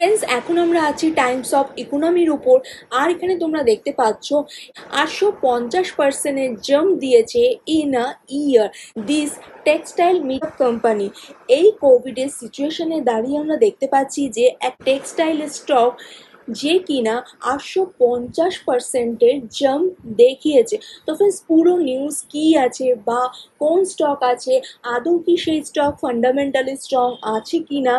Friends এখন আমরা আছি টাইমস অফ ইকোনমির উপর। আর এখানে তোমরা দেখতে পাচ্ছ, আটশো পঞ্চাশ পার্সেন্টের জাম্প দিয়েছে in a year this textile makeup company এই কোভিডের সিচুয়েশনে দাঁড়িয়ে আমরা দেখতে পাচ্ছি যে এক টেক্সটাইল স্টক যে কিনা আটশো পঞ্চাশ পার্সেন্টের জাম্প দেখিয়েছে। তো ফ্রেন্ডস পুরো নিউজ কি আছে বা কোন স্টক আছে? আদৌ কি সেই স্টক ফান্ডামেন্টালি স্ট্রং আছে কি না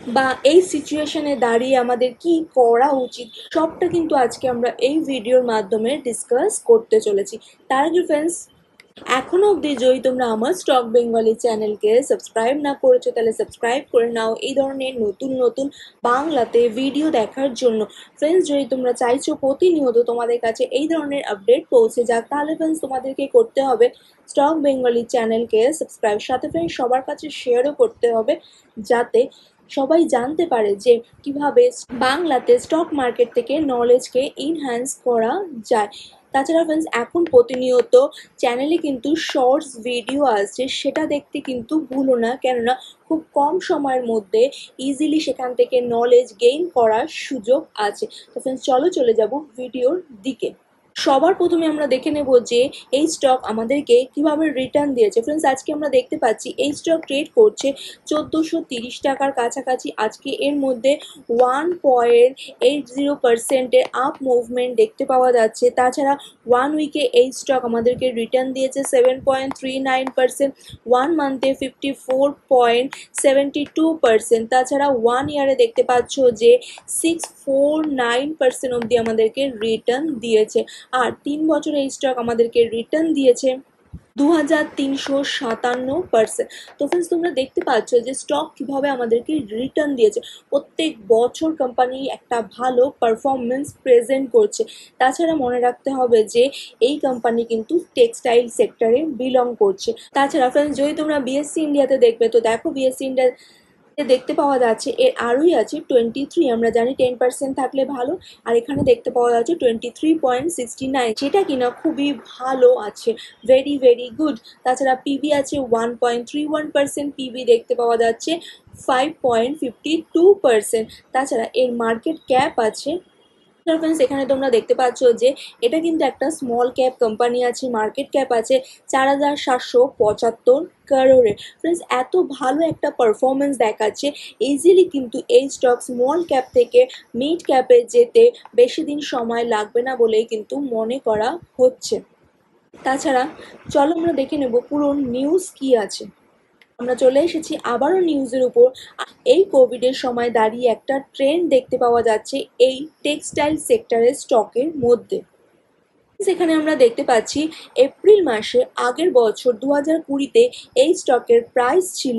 বা এই সিচুয়েশনে দাঁড়িয়ে আমাদের কি করা উচিত, সবটা কিন্তু আজকে আমরা এই ভিডিওর মাধ্যমে ডিসকাস করতে চলেছি। তার আগে ফ্রেন্ডস এখনও অবধি যদি তোমরা আমার স্টক বেঙ্গলি চ্যানেলকে সাবস্ক্রাইব না করেছ, তাহলে সাবস্ক্রাইব করে নাও। এই ধরনের নতুন নতুন বাংলাতে ভিডিও দেখার জন্য। ফ্রেন্ডস যদি তোমরা চাইছো প্রতিনিয়ত তোমাদের কাছে এই ধরনের আপডেট পৌঁছে যাক, তাহলে ফ্রেন্ডস তোমাদেরকে করতে হবে স্টক বেঙ্গলি চ্যানেলকে সাবস্ক্রাইব সাথে ফ্রেন্ডস সবার কাছে শেয়ারও করতে হবে, যাতে সবাই জানতে পারে যে কীভাবে বাংলাতে স্টক মার্কেট থেকে নলেজকে ইনহ্যান্স করা যায়। তাছাড়া ফ্রেন্ডস এখন প্রতিনিয়ত চ্যানেলে কিন্তু শর্টস ভিডিও আসছে, সেটা দেখতে কিন্তু ভুলো না। কেননা খুব কম সময়ের মধ্যে ইজিলি সেখান থেকে নলেজ গেইন করার সুযোগ আছে। তো ফ্রেন্ডস চলো চলে যাব ভিডিওর দিকে। সবার প্রথমে আমরা দেখে নেব যে এই স্টক আমাদেরকে কীভাবে রিটার্ন দিয়েছে। ফ্রেন্ডস আজকে আমরা দেখতে পাচ্ছি এই স্টক ট্রেড করছে চোদ্দোশো তিরিশ টাকার কাছাকাছি। আজকে এর মধ্যে ওয়ান পয়েন্ট এইট জিরো পার্সেন্টের আপ মুভমেন্ট দেখতে পাওয়া যাচ্ছে। তাছাড়া ওয়ান উইকে এই স্টক আমাদেরকে রিটার্ন দিয়েছে seven point three nine percent one মান্থে fifty four point seventy two percent তাছাড়া ওয়ান ইয়ারে দেখতে পাচ্ছ যে সিক্স ফোর নাইন পার্সেন্ট অবধি আমাদেরকে রিটার্ন দিয়েছে। আর তিন বছর এই স্টক আমাদেরকে রিটার্ন দিয়েছে দু হাজার তিনশো সাতান্ন পার্সেন্ট তো ফ্রেন্ডস তোমরা দেখতে পাচ্ছ যে স্টক কীভাবে আমাদেরকে রিটার্ন দিয়েছে। প্রত্যেক বছর কোম্পানি একটা ভালো পারফরমেন্স প্রেজেন্ট করছে। তাছাড়া মনে রাখতে হবে যে এই কোম্পানি কিন্তু টেক্সটাইল সেক্টরে বিলং করছে। তাছাড়া ফ্রেন্ডস যদি তোমরা বিএসসি ইন্ডিয়াতে দেখবে, তো দেখো বিএসসি ইন্ডিয়া দেখতে পাওয়া যাচ্ছে, এর আরোই আছে টোয়েন্টি থ্রি আমরা জানি টেন পার্সেন্ট থাকলে ভালো, আর এখানে দেখতে পাওয়া যাচ্ছে twenty three point sixty nine যেটা কিনা খুবই ভালো আছে ভেরি ভেরি গুড তাছাড়া পিবি আছে one point three one percent PB দেখতে পাওয়া যাচ্ছে five point fifty two percent তাছাড়া এর মার্কেট ক্যাপ আছে ফ্রেন্ডস এখানে তোমরা দেখতে পাচ্ছ যে এটা কিন্তু একটা স্মল ক্যাপ কোম্পানি আছে মার্কেট ক্যাপ আছে, চার হাজার সাতশো পঁচাত্তর কারোরে ফ্রেন্ডস এত ভালো একটা পারফরমেন্স দেখাচ্ছে। ইজিলি কিন্তু এই স্টক স্মল ক্যাপ থেকে মিড ক্যাপে যেতে বেশি দিন সময় লাগবে না বলেই কিন্তু মনে করা হচ্ছে। তাছাড়া চলো আমরা দেখে নেব পুরো নিউজ কি আছে। আমরা চলে এসেছি আবারও নিউজের উপর। এই কোভিডের সময় দাঁড়িয়ে একটা ট্রেন্ড দেখতে পাওয়া যাচ্ছে এই টেক্সটাইল সেক্টরের স্টকের মধ্যে। সেখানে আমরা দেখতে পাচ্ছি এপ্রিল মাসে আগের বছর দু হাজার কুড়িতে এই স্টকের প্রাইস ছিল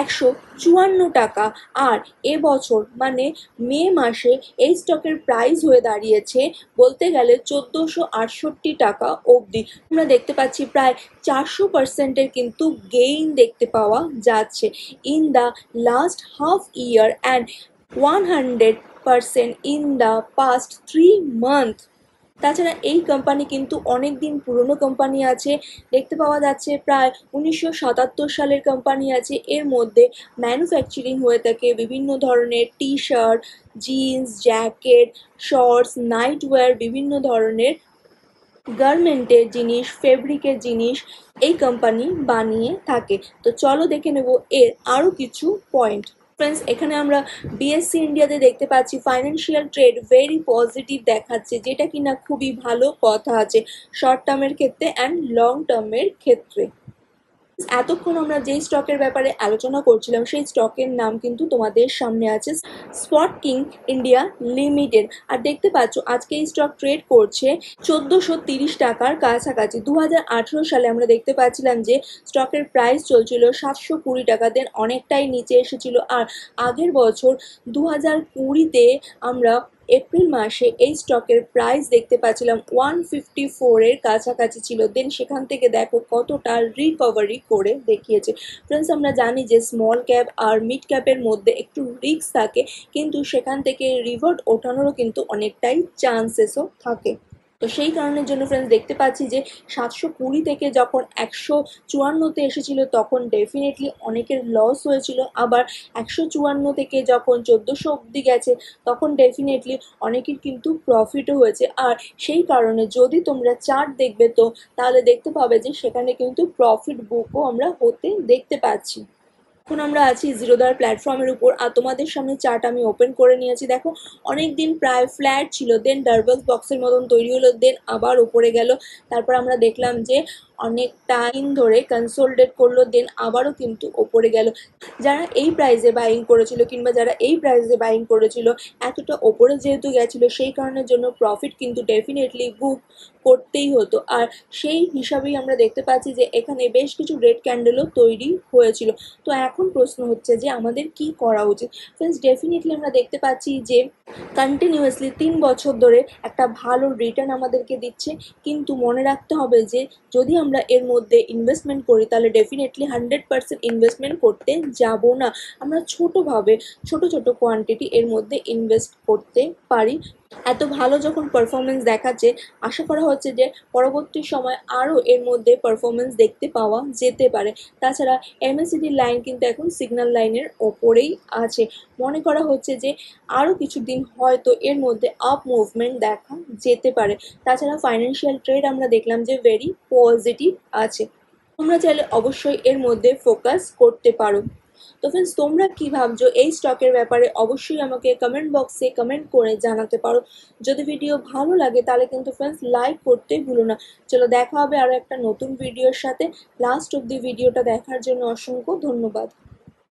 একশো চুয়ান্ন টাকা। আর এবছর মানে মে মাসে এই স্টকের প্রাইস হয়ে দাঁড়িয়েছে বলতে গেলে চোদ্দোশো আটষট্টি টাকা অবধি। আমরা দেখতে পাচ্ছি প্রায় চারশো পার্সেন্টের কিন্তু গেইন দেখতে পাওয়া যাচ্ছে in the last half year and one hundred percent in the past three month তাছাড়া এই কোম্পানি কিন্তু অনেক দিন পুরনো কোম্পানি আছে। দেখতে পাওয়া যাচ্ছে প্রায় উনিশশো সাতাত্তর সালের কোম্পানি আছে। এর মধ্যে ম্যানুফ্যাকচারিং হয়ে থাকে, বিভিন্ন ধরনের T shirt jeans jacket shorts nightwear বিভিন্ন ধরনের গার্মেন্টের জিনিস ফেব্রিকের জিনিস এই কোম্পানি বানিয়ে থাকে। তো চলো দেখে নেব এর আরও কিছু পয়েন্ট ফ্রেন্ডস এখানে আমরা বিএসসি ইন্ডিয়াতে দেখতে পাচ্ছি ফাইন্যান্সিয়াল ট্রেড ভেরি পজিটিভ দেখাচ্ছে, যেটা কিনা খুবই ভালো কথা আছে শর্ট টার্মের ক্ষেত্রে অ্যান্ড লং টার্মের ক্ষেত্রে। এতক্ষণ আমরা যেই স্টকের ব্যাপারে আলোচনা করছিলাম, সেই স্টকের নাম কিন্তু তোমাদের সামনে আছে স্পট কিং ইন্ডিয়া লিমিটেড। আর দেখতে পাচ্ছ, আজকে এই স্টক ট্রেড করছে চোদ্দোশো তিরিশ টাকার কাছাকাছি। দু হাজার আঠেরো সালে আমরা দেখতে পাচ্ছিলাম যে স্টকের প্রাইস চলছিল সাতশো কুড়ি টাকা দেন অনেকটাই নিচে এসেছিল। আর আগের বছর দু হাজার কুড়িতে আমরা এপ্রিল মাসে এই স্টকের প্রাইস দেখতে পাচ্ছিলাম ওয়ান ফিফটি ফোরের কাছাকাছি ছিল। দেন সেখান থেকে দেখো কতটা রিকভারি করে দেখিয়েছে। ফ্রেন্ডস আমরা জানি যে স্মল ক্যাপ আর মিড ক্যাপের মধ্যে একটু রিক্স থাকে, কিন্তু সেখান থেকে রিভার্ট ওঠানোরও কিন্তু অনেকটাই চান্সেসও থাকে। তো সেই কারণের জন্য ফ্রেন্ডস দেখতে পাচ্ছি যে সাতশো কুড়ি থেকে যখন একশো চুয়ান্নতে এসেছিল, তখন ডেফিনেটলি অনেকের লস হয়েছিল। আবার একশো চুয়ান্ন থেকে যখন চোদ্দোশো অবধি গেছে, তখন ডেফিনেটলি অনেকের কিন্তু প্রফিটও হয়েছে। আর সেই কারণে যদি তোমরা চার্ট দেখবে, তো তাহলে দেখতে পাবে যে সেখানে কিন্তু প্রফিট বুকও আমরা হতে দেখতে পাচ্ছি। এখন আমরা আছি জিরোদার প্ল্যাটফর্মের উপর, আর তোমাদের সামনে চার্ট আমি ওপেন করে নিয়েছি। দেখো অনেক দিন প্রায় ফ্ল্যাট ছিল দেন ডার্বল বক্সের মতন তৈরি হলো দেন আবার উপরে গেল। তারপর আমরা দেখলাম যে অনেক টাইম ধরে কনসোলডেট করল দেন আবারও কিন্তু ওপরে গেল। যারা এই প্রাইজে বাইং করেছিল কিংবা যারা এই প্রাইজে বাইং করেছিল, এতটা ওপরে যেহেতু গেছিল, সেই কারণের জন্য প্রফিট কিন্তু ডেফিনেটলি বুক করতেই হতো। আর সেই হিসাবেই আমরা দেখতে পাচ্ছি যে, এখানে বেশ কিছু রেড ক্যান্ডেলও তৈরি হয়েছিল। তো এখন প্রশ্ন হচ্ছে যে, আমাদের কি করা উচিত? ফ্রেন্ডস ডেফিনেটলি আমরা দেখতে পাচ্ছি যে কন্টিনিউয়াসলি তিন বছর ধরে একটা ভালো রিটার্ন আমাদেরকে দিচ্ছে। কিন্তু মনে রাখতে হবে যে, যদি আমরা এর মধ্যে ইনভেস্টমেন্ট করি, তাহলে ডেফিনেটলি হান্ড্রেড পার্সেন্ট ইনভেস্টমেন্ট করতে যাব না। আমরা ছোটোভাবে, ছোট ছোট কোয়ান্টিটি এর মধ্যে ইনভেস্ট করতে পারি। এত ভালো যখন পারফরমেন্স দেখাচ্ছে, আশা করা হচ্ছে যে পরবর্তী সময় আরও এর মধ্যে পারফরমেন্স দেখতে পাওয়া যেতে পারে। তাছাড়া এমএসিডির লাইন কিন্তু এখন সিগন্যাল লাইনের ওপরেই আছে। মনে করা হচ্ছে যে আরও কিছুদিন হয়তো এর মধ্যে আপ মুভমেন্ট দেখা যেতে পারে। তাছাড়া ফাইন্যান্সিয়াল ট্রেড আমরা দেখলাম যে ভেরি পজিটিভ আছে। তোমরা চাইলে অবশ্যই এর মধ্যে ফোকাস করতে পারো। তো ফ্রেন্ডস তোমরা কি ভাবছ? এই স্টকের ব্যাপারে অবশ্যই আমাকে কমেন্ট বক্সে কমেন্ট করে জানাতে পারো। যদি ভিডিও ভালো লাগে, তাহলে কিন্তু ফ্রেন্ডস লাইক করতে ভুলো না। চলো দেখা হবে আরও একটা নতুন ভিডিওর সাথে। লাস্ট অব্দি ভিডিওটা দেখার জন্য অসংখ্য ধন্যবাদ।